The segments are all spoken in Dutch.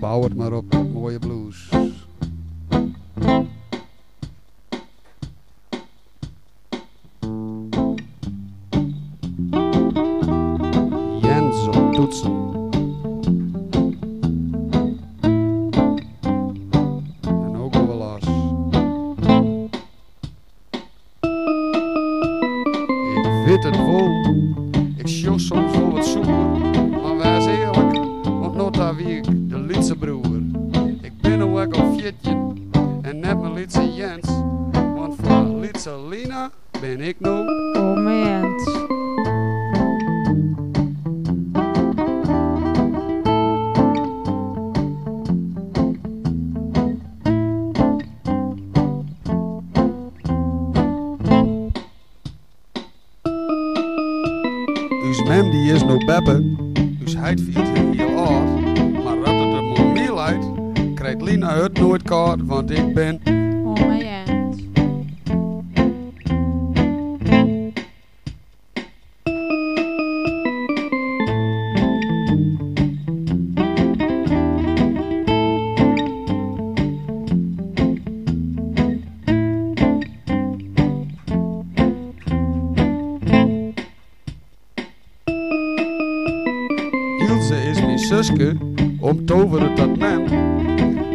Bouw het maar op, mooie blues. Weet het wel, ik sjos soms wel wat zoeken, maar wees eerlijk, want nota wie ik de Lietse broer. Ik ben een wek of fjitje en net mijn Lietse Jens, want voor Lietse Lina ben ik nou Moment. Uw mem die is nou beppe, uw heid viert heel oud, maar dat het er maar meer leidt, krijgt Lina het nooit kaart, want ik ben Ilse is mijn zuske, om toveren tot mem.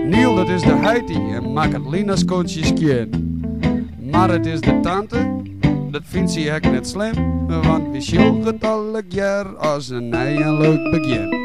Niel dat is de heiti en maakt het Lina's kontjes kien. Maar het is de tante, dat vindt ze echt net slim, want we sjouwen het elk jaar als een nieuw en leuk begin.